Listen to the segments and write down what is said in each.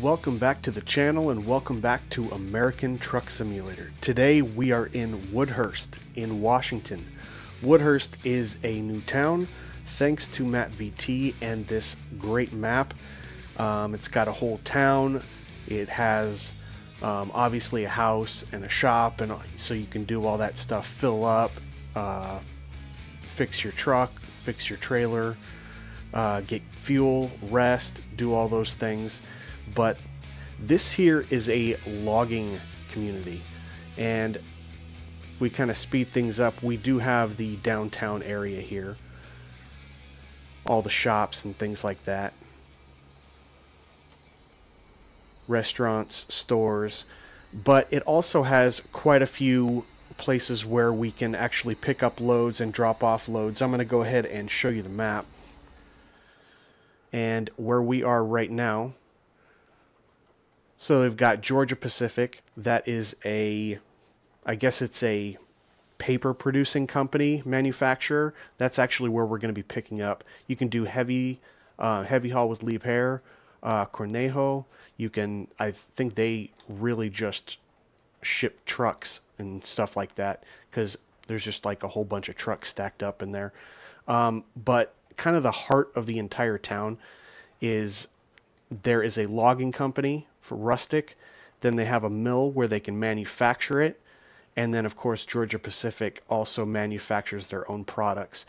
welcome back to the channel and welcome back to American Truck Simulator. Today we are in Wood Hearst in Washington. Wood Hearst is a new town thanks to MattVT and this great map. Um, it's got a whole town. It has um, obviously a house and a shop and so you can do all that stuff, fill up, uh, fix your truck, fix your trailer, uh, get fuel, rest, do all those things. But this here is a logging community, and we kind of speed things up. We do have the downtown area here, all the shops and things like that, restaurants, stores, but it also has quite a few places where we can actually pick up loads and drop off loads. I'm going to go ahead and show you the map. And where we are right now, so they've got Georgia Pacific. That is a, I guess it's a paper producing company manufacturer. That's actually where we're going to be picking up. You can do heavy, uh, heavy haul with Liebherr, uh, Cornejo. You can, I think they really just ship trucks and stuff like that because there's just like a whole bunch of trucks stacked up in there. Um, but kind of the heart of the entire town is there is a logging company for rustic. Then they have a mill where they can manufacture it. And then, of course, Georgia Pacific also manufactures their own products.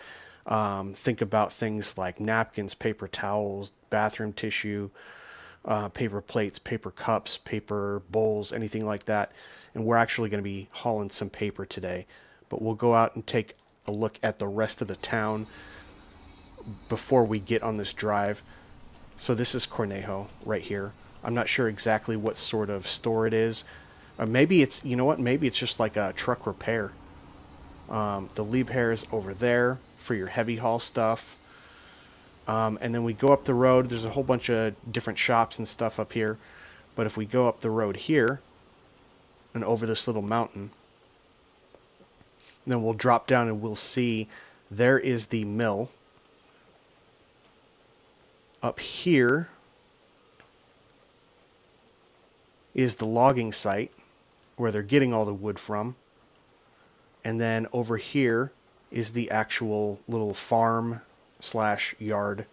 Um, think about things like napkins, paper towels, bathroom tissue, uh, paper plates, paper cups, paper bowls, anything like that. And we're actually going to be hauling some paper today. But we'll go out and take a look at the rest of the town before we get on this drive. So this is Cornejo right here. I'm not sure exactly what sort of store it is. Or maybe it's, you know what, maybe it's just like a truck repair. Um, the Liebherr is over there for your heavy haul stuff. Um, and then we go up the road. There's a whole bunch of different shops and stuff up here. But if we go up the road here and over this little mountain, then we'll drop down and we'll see there is the mill. Up here is the logging site where they're getting all the wood from. And then over here is the actual little farm slash yard.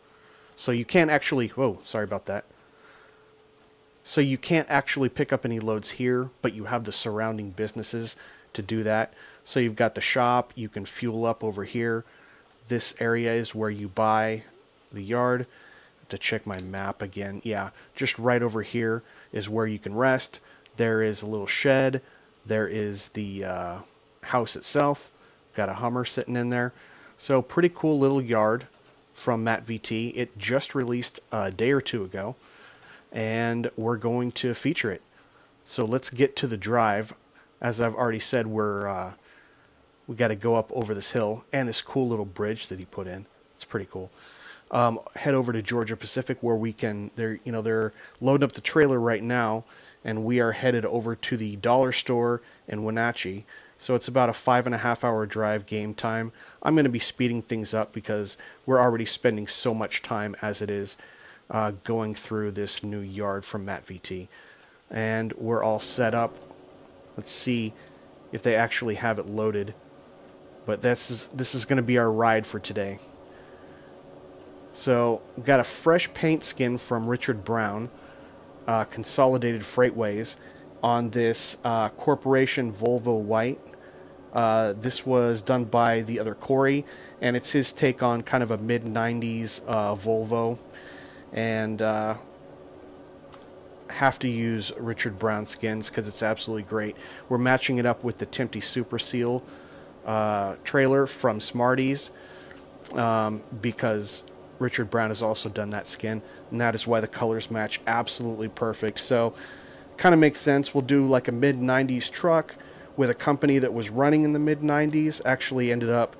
So you can't actually, whoa, sorry about that. So you can't actually pick up any loads here, but you have the surrounding businesses to do that. So you've got the shop, you can fuel up over here. This area is where you buy the yard to check my map again. Yeah, just right over here is where you can rest. There is a little shed. There is the uh, house itself. Got a Hummer sitting in there. So pretty cool little yard from MattVT. It just released a day or two ago, and we're going to feature it. So let's get to the drive. As I've already said, we're uh, we got to go up over this hill and this cool little bridge that he put in. It's pretty cool um, head over to Georgia Pacific where we can they're you know they're loading up the trailer right now and we are headed over to the dollar store in Wenatchee. So it's about a five and a half hour drive game time. I'm going to be speeding things up because we're already spending so much time as it is uh, going through this new yard from MattVT. And we're all set up. Let's see if they actually have it loaded. But this is, this is going to be our ride for today. So we've got a fresh paint skin from Richard Brown, uh, Consolidated Freightways, on this uh, Corporation Volvo White. Uh, this was done by the other Corey, and it's his take on kind of a mid 90s uh, Volvo. And uh, have to use Richard Brown skins because it's absolutely great. We're matching it up with the Timpte Super Seal uh, trailer from Smarty's um, because Richard Brown has also done that skin, and that is why the colors match absolutely perfect. So, kind of makes sense. We'll do like a mid 90s truck with a company that was running in the mid 90s, actually ended up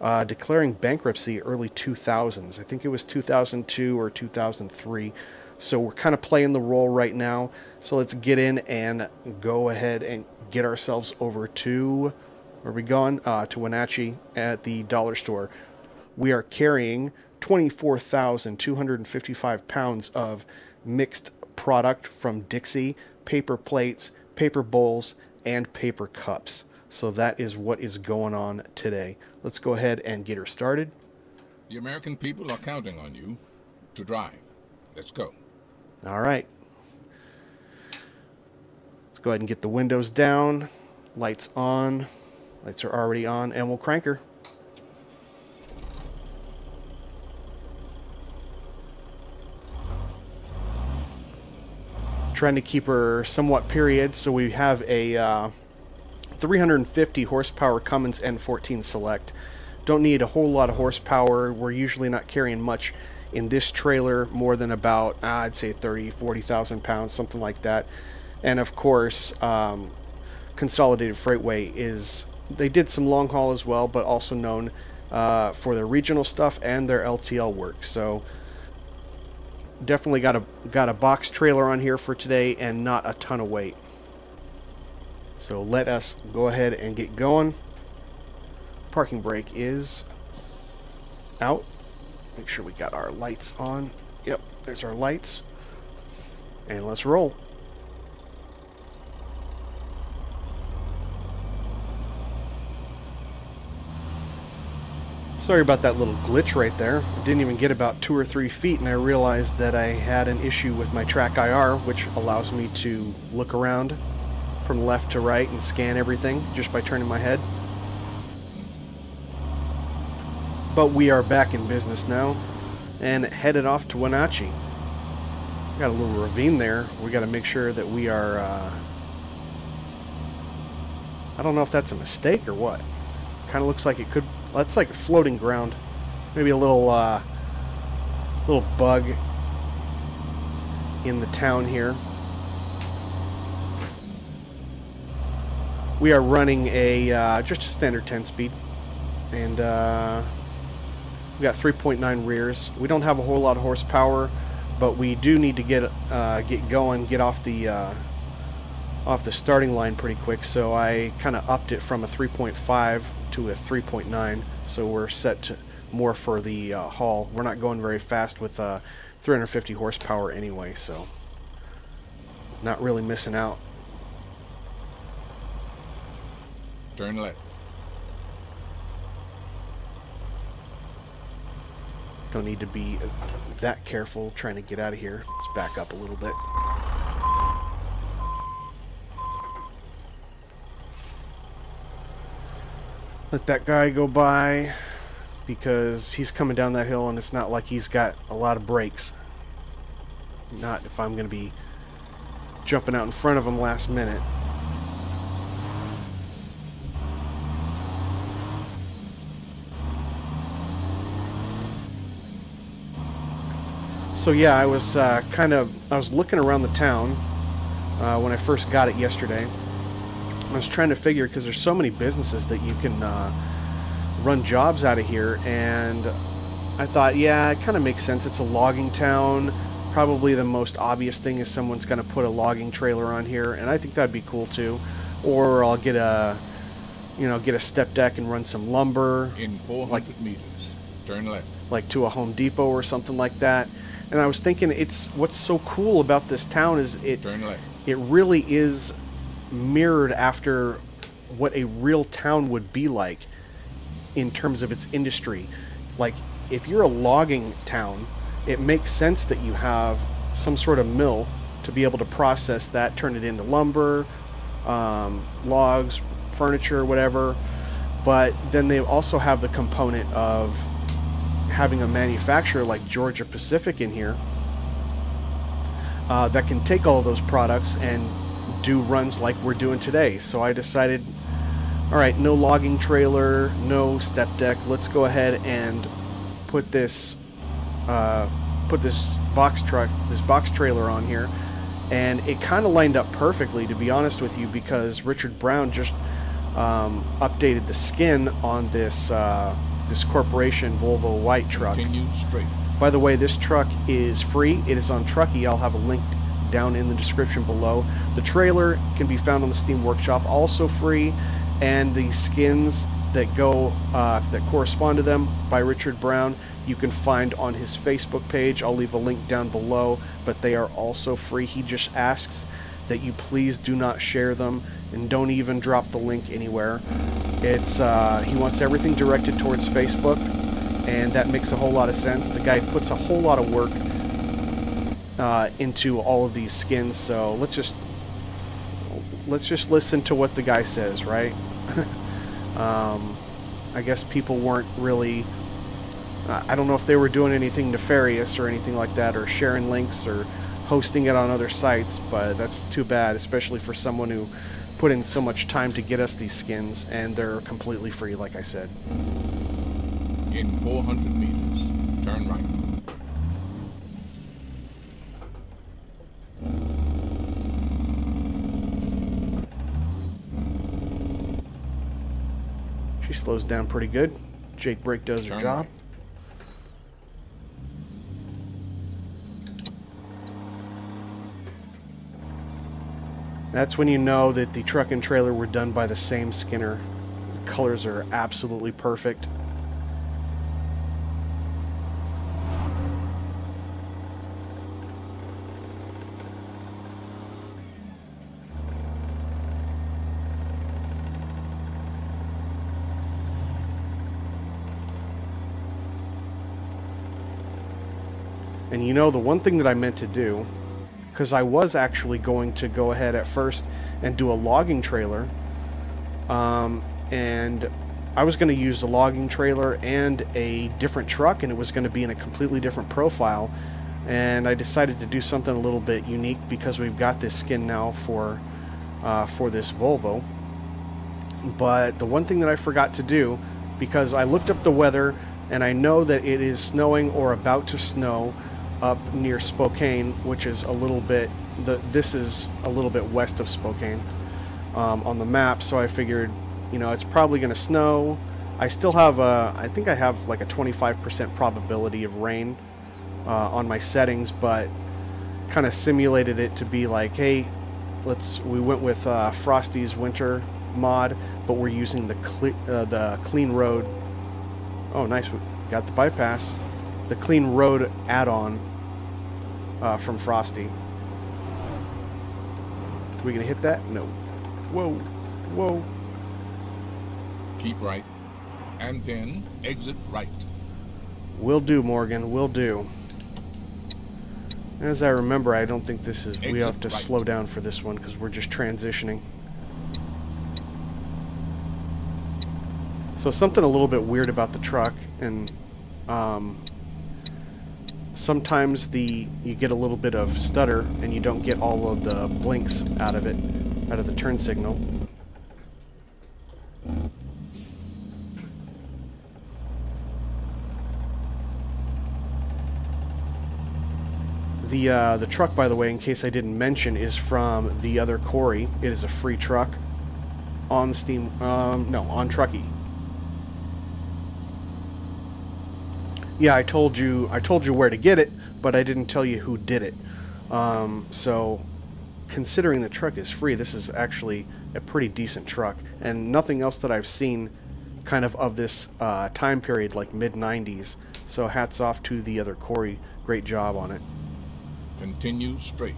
uh, declaring bankruptcy early 2000s. I think it was 2002 or 2003. So, we're kind of playing the role right now. So, let's get in and go ahead and get ourselves over to. Where are we going? Uh, to Wenatchee at the dollar store. We are carrying 24,255 pounds of mixed product from Dixie paper plates, paper bowls, and paper cups. So that is what is going on today. Let's go ahead and get her started. The American people are counting on you to drive. Let's go. All right. Let's go ahead and get the windows down, lights on. Lights are already on, and we'll crank her. Trying to keep her somewhat period, so we have a uh, 350 horsepower Cummins N14 Celect. Don't need a whole lot of horsepower. We're usually not carrying much in this trailer, more than about, uh, I'd say 30, 40,000 pounds, something like that. And of course, um, Consolidated Freightway is, they did some long haul as well, but also known uh, for their regional stuff and their LTL work. So definitely got a got a box trailer on here for today and not a ton of weight. So let us go ahead and get going. Parking brake is out. Make sure we got our lights on. Yep, there's our lights. And let's roll. Sorry about that little glitch right there. I didn't even get about two or three feet and I realized that I had an issue with my TrackIR, which allows me to look around from left to right and scan everything just by turning my head. But we are back in business now and headed off to Wenatchee. Got a little ravine there. We got to make sure that we are. Uh, I don't know if that's a mistake or what. Kind of looks like it could. That's like floating ground. Maybe a little, uh, little bug in the town here. We are running a uh, just a standard 10 speed, and uh, we got 3.9 rears. We don't have a whole lot of horsepower, but we do need to get uh, get going, get off the uh, off the starting line pretty quick. So I kind of upped it from a 3.5 to a 3.9. So we're set to more for the uh, haul. We're not going very fast with uh, 350 horsepower anyway, so not really missing out. Turn left. Don't need to be that careful trying to get out of here. Let's back up a little bit. Let that guy go by because he's coming down that hill and it's not like he's got a lot of brakes. Not if I'm going to be jumping out in front of him last minute. So yeah, I was uh, kind of I was looking around the town uh, when I first got it yesterday. I was trying to figure because there's so many businesses that you can uh, run jobs out of here, and I thought, yeah, it kind of makes sense. It's a logging town. Probably the most obvious thing is someone's going to put a logging trailer on here, and I think that'd be cool too. Or I'll get a, you know, get a step deck and run some lumber. In 400 like, meters, turn left. Like to a Home Depot or something like that and I was thinking it's what's so cool about this town is it it really is mirrored after what a real town would be like in terms of its industry. Like if you're a logging town, it makes sense that you have some sort of mill to be able to process that, turn it into lumber, um, logs, furniture, whatever. But then they also have the component of having a manufacturer like Georgia Pacific in here uh, that can take all those products and do runs like we're doing today. So I decided, all right, no logging trailer, no step deck. Let's go ahead and put this uh, put this box truck, this box trailer on here, and it kind of lined up perfectly, to be honest with you, because Richard Brown just um, updated the skin on this. Uh, this corporation Volvo white truck. Continue straight. By the way, this truck is free. It is on Trucky. I'll have a link down in the description below. The trailer can be found on the Steam Workshop, also free, and the skins that go uh, that correspond to them by Richard Brown. you can find on his Facebook page. I'll leave a link down below, but they are also free. He just asks that you please do not share them and don't even drop the link anywhere. It's uh, he wants everything directed towards Facebook, and that makes a whole lot of sense. The guy puts a whole lot of work uh, into all of these skins, so let's just let's just listen to what the guy says, right? um, I guess people weren't really. Uh, I don't know if they were doing anything nefarious or anything like that, or sharing links or hosting it on other sites, but that's too bad, especially for someone who put in so much time to get us these skins, and they're completely free, like I said. In 400 meters, turn right. Slows down pretty good. Jake Brake does her job. That's when you know that the truck and trailer were done by the same skinner. The colors are absolutely perfect. And you know, the one thing that I meant to do, because I was actually going to go ahead at first and do a logging trailer, um, and I was going to use the logging trailer and a different truck, and it was going to be in a completely different profile. And I decided to do something a little bit unique because we've got this skin now for uh, for this Volvo. But the one thing that I forgot to do, because I looked up the weather and I know that it is snowing or about to snow up near Spokane, which is a little bit, the, this is a little bit west of Spokane um, on the map. So I figured, you know, it's probably going to snow. I still have a, I think I have like a 25% probability of rain uh, on my settings, but kind of simulated it to be like, hey, let's. We went with uh, Frosty's winter mod, but we're using the uh, the clean road. Oh, nice! We got the bypass, the clean road add-on uh, from Frosty. we gonna hit that? No. Whoa, whoa. Keep right. And then exit right. Will do, Morgan. Will do. As I remember, I don't think this is. we have to right. slow down for this one because we're just transitioning. So something a little bit weird about the truck, and um, sometimes the you get a little bit of stutter, and you don't get all of the blinks out of it, out of the turn signal. The uh, the truck, by the way, in case I didn't mention, is from the other Corey. It is a free truck on Steam. Um, no, on Trucky. Yeah, I told you. I told you where to get it, but I didn't tell you who did it. Um, so, considering the truck is free, this is actually a pretty decent truck, and nothing else that I've seen, kind of of this uh, time period, like mid '90s. So, hats off to the other Corey. Great job on it. Continue straight.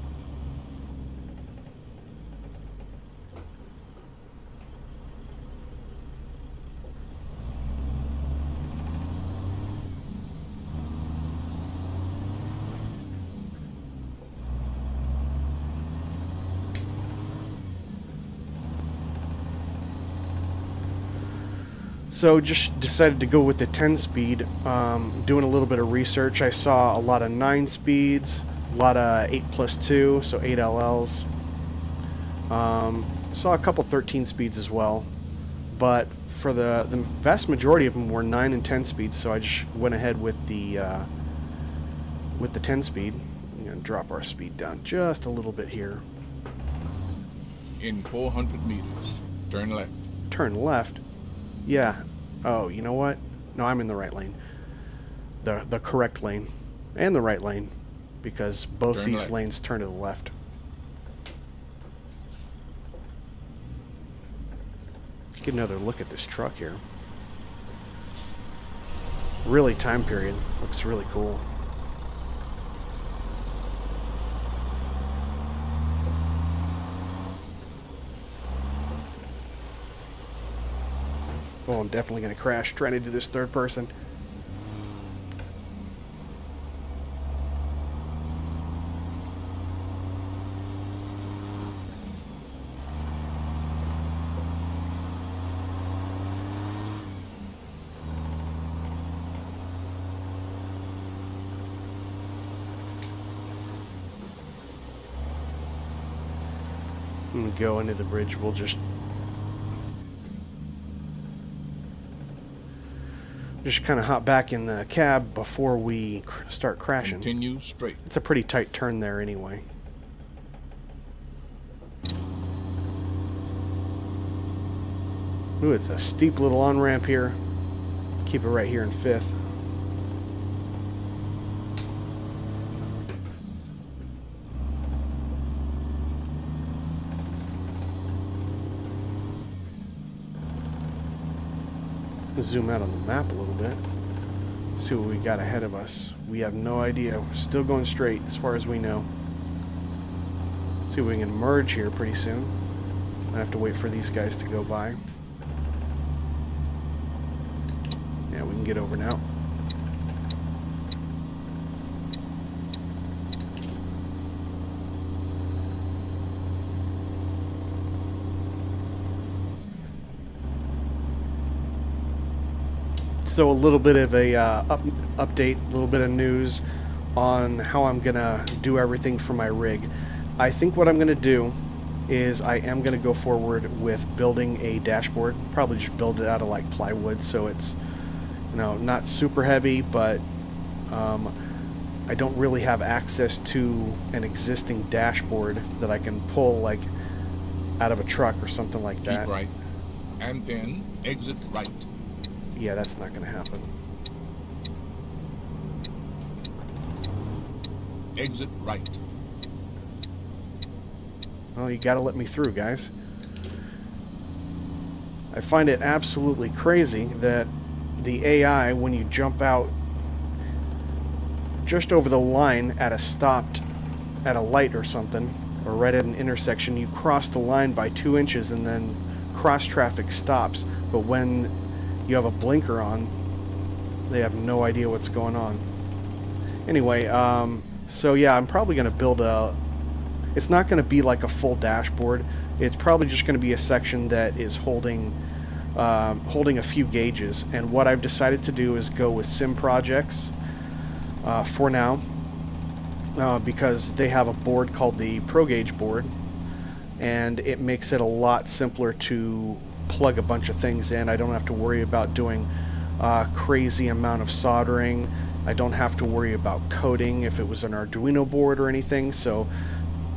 So just decided to go with the 10 speed. Um, doing a little bit of research, I saw a lot of 9 speeds, a lot of 8 plus 2, so 8 LLs. Um, saw a couple 13 speeds as well, but for the the vast majority of them were 9 and 10 speeds, so I just went ahead with the uh, with the 10 speed. I'm gonna drop our speed down just a little bit here. In 400 meters, turn left. turn left. Yeah. Oh, you know what? No, I'm in the right lane. The the correct lane. And the right lane. Because both Turn these left. lanes turn to the left. Let's get another look at this truck here. really time period. Looks really cool. Oh, I'm definitely going to crash trying to do this third person. go into the bridge. We'll just just kind of hop back in the cab before we cr start crashing. Continue straight. It's a pretty tight turn there anyway. Ooh, it's a steep little on-ramp here. Keep it right here in fifth. zoom out on the map a little bit. See what we got ahead of us. We have no idea. We're still going straight as far as we know. See if we can merge here pretty soon. I have to wait for these guys to go by. Yeah, we can get over now. So a little bit of a uh, up, update, a little bit of news on how I'm gonna do everything for my rig. I think what I'm gonna do is I am gonna go forward with building a dashboard. Probably just build it out of like plywood, so it's you know not super heavy, but um, I don't really have access to an existing dashboard that I can pull like out of a truck or something like that. Keep right, and then exit right yeah, that's not going to happen. Exit right. Well, you got to let me through, guys. I find it absolutely crazy that the AI, when you jump out just over the line at a stopped, at a light or something, or right at an intersection, you cross the line by two inches and then cross traffic stops. But when you have a blinker on, they have no idea what's going on. Anyway, um, so yeah, I'm probably going to build a... It's not going to be like a full dashboard. It's probably just going to be a section that is holding um, holding a few gauges. And what I've decided to do is go with Sim Projects uh, for now uh, because they have a board called the Pro Gauge board and it makes it a lot simpler to plug a bunch of things in. I don't have to worry about doing a crazy amount of soldering. I don't have to worry about coding if it was an Arduino board or anything. So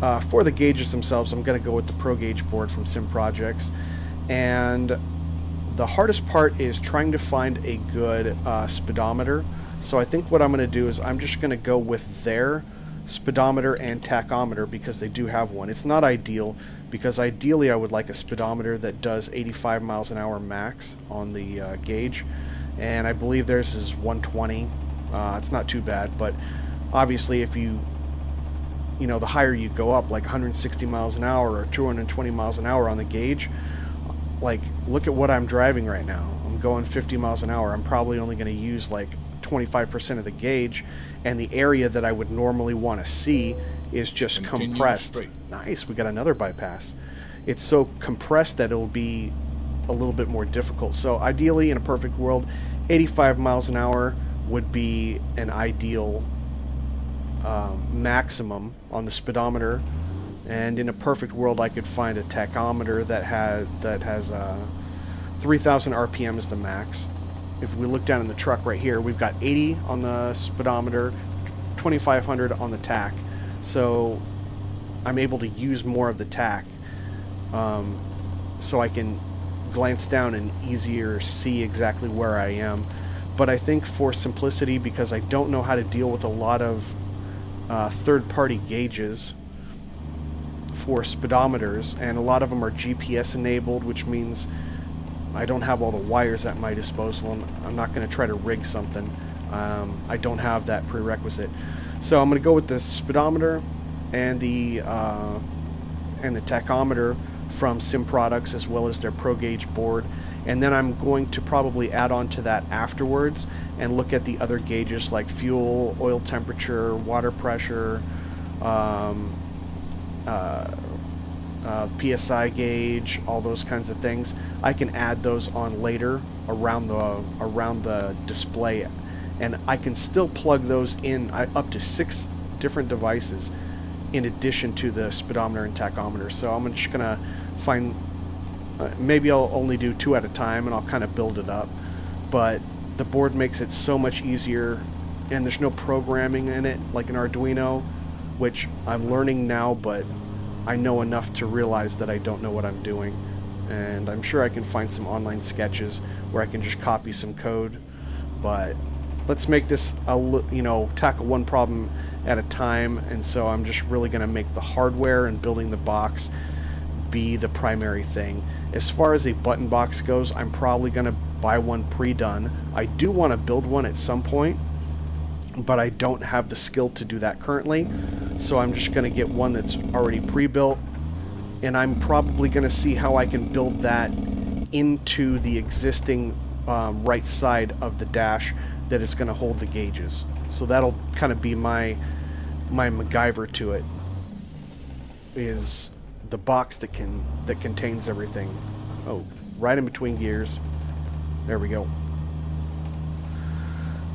uh, for the gauges themselves, I'm going to go with the Pro Gauge board from Sim Projects. And the hardest part is trying to find a good uh, speedometer. So I think what I'm going to do is I'm just going to go with their speedometer and tachometer because they do have one. It's not ideal because ideally I would like a speedometer that does 85 miles an hour max on the uh, gauge and I believe theirs is 120. Uh, it's not too bad, but obviously if you you know the higher you go up like 160 miles an hour or 220 miles an hour on the gauge like look at what I'm driving right now I'm going 50 miles an hour I'm probably only going to use like 25% of the gauge, and the area that I would normally want to see is just Continue compressed. Straight. Nice, we got another bypass. It's so compressed that it'll be a little bit more difficult. So ideally, in a perfect world, 85 miles an hour would be an ideal um, maximum on the speedometer. And in a perfect world, I could find a tachometer that has that has uh, 3,000 RPM is the max if we look down in the truck right here, we've got 80 on the speedometer, 2500 on the tach. So I'm able to use more of the tach um, so I can glance down and easier see exactly where I am. But I think for simplicity, because I don't know how to deal with a lot of uh, third-party gauges for speedometers, and a lot of them are GPS enabled, which means I don't have all the wires at my disposal. And I'm not going to try to rig something. Um, I don't have that prerequisite. So I'm going to go with the speedometer and the uh, and the tachometer from Sim Products as well as their Pro Gauge board. And then I'm going to probably add on to that afterwards and look at the other gauges like fuel, oil temperature, water pressure, um, uh, uh, PSI gauge, all those kinds of things. I can add those on later around the around the display, and I can still plug those in up to six different devices in addition to the speedometer and tachometer. So I'm just gonna find uh, maybe I'll only do two at a time and I'll kind of build it up. But the board makes it so much easier and there's no programming in it like an Arduino, which I'm learning now, but I know enough to realize that I don't know what I'm doing. And I'm sure I can find some online sketches where I can just copy some code. But let's make this, a, you know, tackle one problem at a time. And so I'm just really going to make the hardware and building the box be the primary thing. As far as a button box goes, I'm probably going to buy one pre-done. I do want to build one at some point, but I don't have the skill to do that currently. So I'm just going to get one that's already pre-built, and I'm probably going to see how I can build that into the existing um, right side of the dash that is going to hold the gauges. So that'll kind of be my my MacGyver to it. Is the box that can that contains everything. Oh, right in between gears. There we go.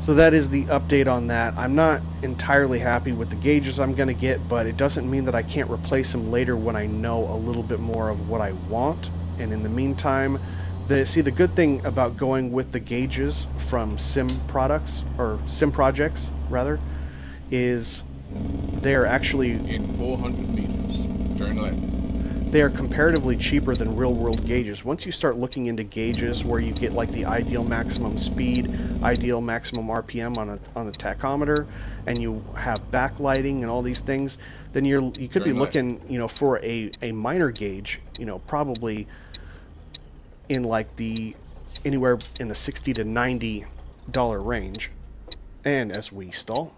So that is the update on that. I'm not entirely happy with the gauges I'm going to get, but it doesn't mean that I can't replace them later when I know a little bit more of what I want. And in the meantime, the see the good thing about going with the gauges from Sim products or Sim projects rather is they're actually in 400 meters. Turn left they are comparatively cheaper than real world gauges. Once you start looking into gauges where you get like the ideal maximum speed, ideal maximum RPM on a, on a tachometer, and you have backlighting and all these things, then you're you could Very be nice. looking, you know, for a, a minor gauge, you know, probably in like the anywhere in the 60 to 90 dollar range. And as we stall,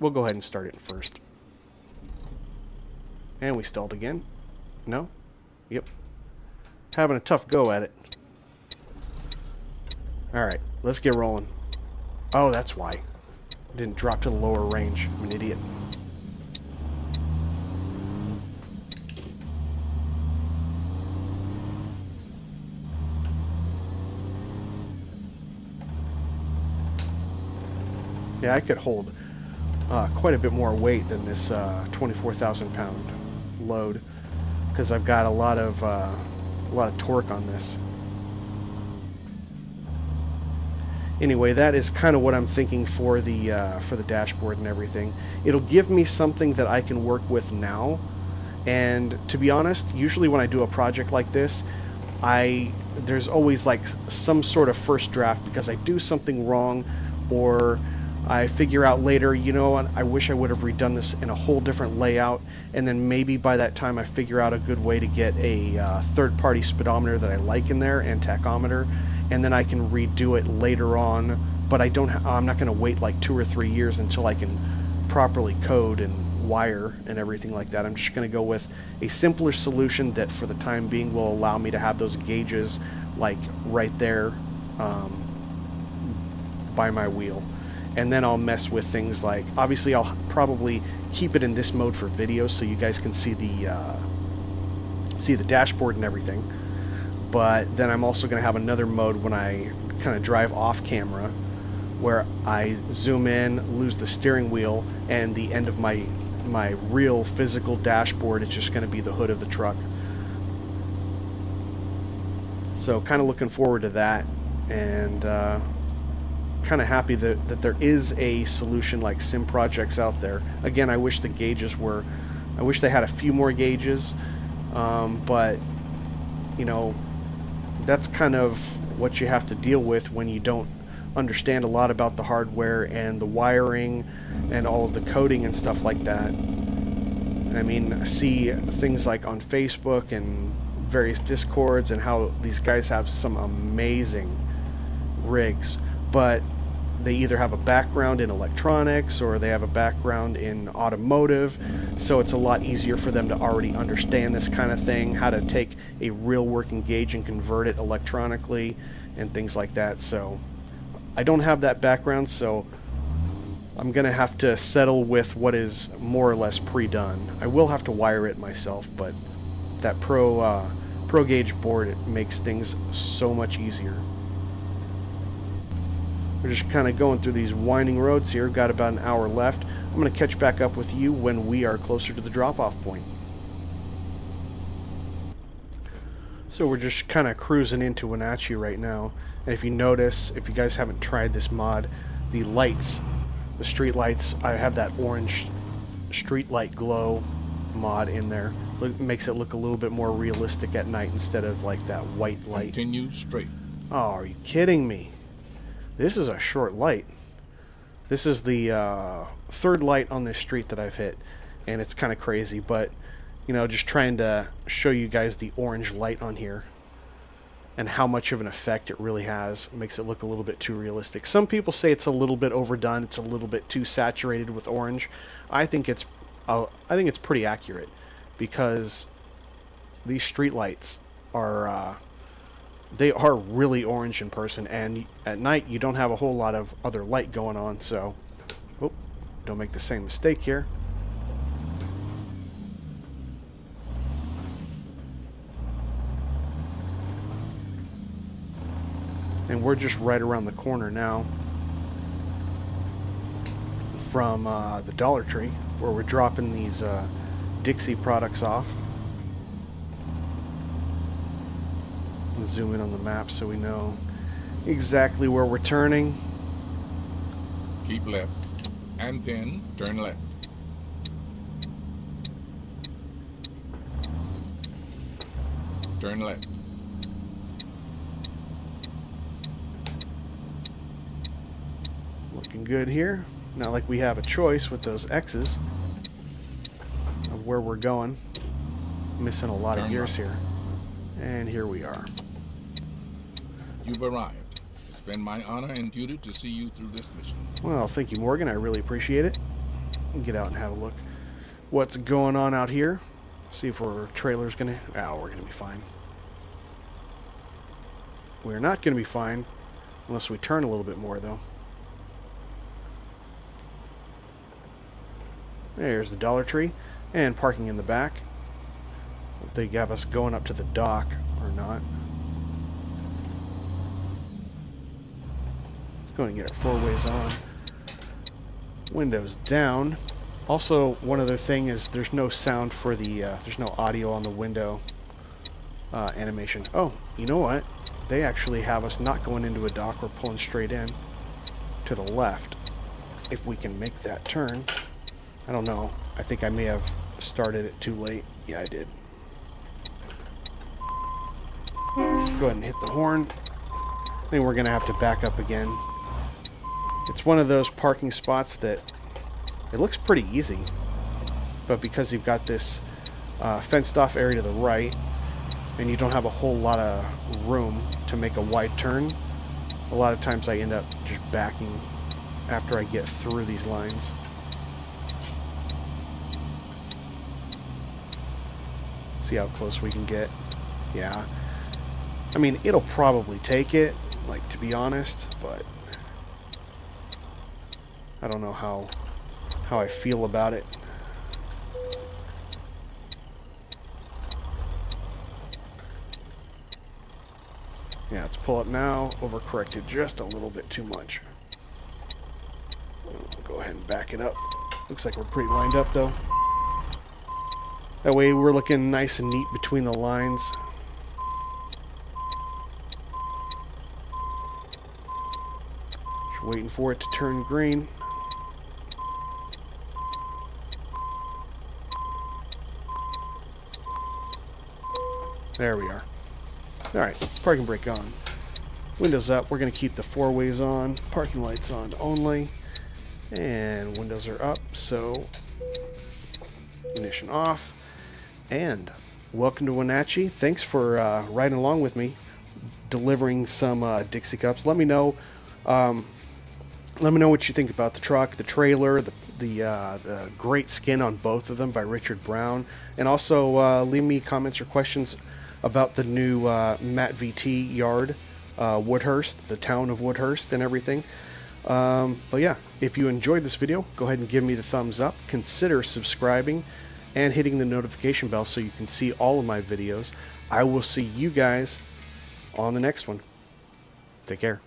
we'll go ahead and start it first. And we stalled again. No? Yep. Having a tough go at it. Alright, let's get rolling. Oh, that's why. Didn't drop to the lower range. I'm an idiot. Yeah, I could hold uh, quite a bit more weight than this uh, 24,000 pound load because I've got a lot of uh, a lot of torque on this. Anyway, that is kind of what I'm thinking for the uh, for the dashboard and everything. It'll give me something that I can work with now. And to be honest, usually when I do a project like this, I there's always like some sort of first draft because I do something wrong or I figure out later, you know what, I wish I would have redone this in a whole different layout, and then maybe by that time I figure out a good way to get a uh, third-party speedometer that I like in there and tachometer, and then I can redo it later on. But I don't. I'm not going to wait like two or three years until I can properly code and wire and everything like that. I'm just going to go with a simpler solution that, for the time being, will allow me to have those gauges like right there um, by my wheel and then I'll mess with things like obviously I'll probably keep it in this mode for video so you guys can see the uh, see the dashboard and everything. But then I'm also going to have another mode when I kind of drive off camera where I zoom in lose the steering wheel and the end of my my real physical dashboard is just going to be the hood of the truck. So kind of looking forward to that and uh, kind of happy that, that there is a solution like sim projects out there. Again I wish the gauges were I wish they had a few more gauges um, but you know that's kind of what you have to deal with when you don't understand a lot about the hardware and the wiring and all of the coding and stuff like that. I mean see things like on Facebook and various discords and how these guys have some amazing rigs, but they either have a background in electronics or they have a background in automotive, so it's a lot easier for them to already understand this kind of thing, how to take a real working gauge and convert it electronically and things like that. So I don't have that background, so I'm going to have to settle with what is more or less pre-done. I will have to wire it myself, but that Pro, uh, Pro Gauge board it makes things so much easier. We're just kind of going through these winding roads here. Got about an hour left. I'm going to catch back up with you when we are closer to the drop-off point. So we're just kind of cruising into Wenatchee right now. And if you notice, if you guys haven't tried this mod, the lights, the street lights, I have that orange street light glow mod in there. Look, makes it look a little bit more realistic at night instead of like that white light. Continue straight. Oh, are you kidding me? This is a short light. This is the uh, third light on this street that I've hit, and it's kind of crazy, but, you know, just trying to show you guys the orange light on here and how much of an effect it really has makes it look a little bit too realistic. Some people say it's a little bit overdone, it's a little bit too saturated with orange. I think it's uh, I think it's pretty accurate because these street lights are uh, they are really orange in person, and at night you don't have a whole lot of other light going on, so... Oh, don't make the same mistake here. And we're just right around the corner now from uh, the Dollar Tree, where we're dropping these uh, Dixie products off. Zoom in on the map so we know exactly where we're turning. Keep left. And then turn left. Turn left. Looking good here. Not like we have a choice with those X's of where we're going. Missing a lot Turn of gears here. And here we are. You've arrived. It's been my honor and duty to see you through this mission. Well, thank you, Morgan. I really appreciate it. Get out and have a look. What's going on out here? See if our trailer's gonna. Oh, we're gonna be fine. We're not gonna be fine unless we turn a little bit more, though. There's the Dollar Tree and parking in the back. They have us going up to the dock or not. Go and get our four ways on. Windows down. Also, one other thing is there's no sound for the, uh, there's no audio on the window uh, animation. Oh, you know what? They actually have us not going into a dock, we're pulling straight in to the left. If we can make that turn. I don't know. I think I may have started it too late. Yeah, I did. Go ahead and hit the horn. I think we're going to have to back up again. It's one of those parking spots that it looks pretty easy. But because you've got this uh, fenced off area to the right, and you don't have a whole lot of room to make a wide turn, a lot of times I end up just backing after I get through these lines. See how close we can get. Yeah. I mean, it'll probably take it, like, to be honest, but I don't know how how I feel about it. Yeah, let's pull up now. Overcorrected just a little bit too much. We'll go ahead and back it up. Looks like we're pretty lined up, though. That way we're looking nice and neat between the lines. Just waiting for it to turn green. There we are. Alright, parking brake on. Windows up. We're going to keep the four ways on. Parking lights on only. And windows are up, so ignition off. And welcome to Wenatchee. Thanks for uh, riding along with me, delivering some uh, Dixie cups. Let me know. Um, let me know what you think about the truck, the trailer, the the, uh, the great skin on both of them by Richard Brown, and also uh, leave me comments or questions about the new uh, MattVT yard, uh, Wood Hearst, the town of Wood Hearst, and everything. Um, but yeah, if you enjoyed this video, go ahead and give me the thumbs up. Consider subscribing and hitting the notification bell so you can see all of my videos. I will see you guys on the next one. Take care.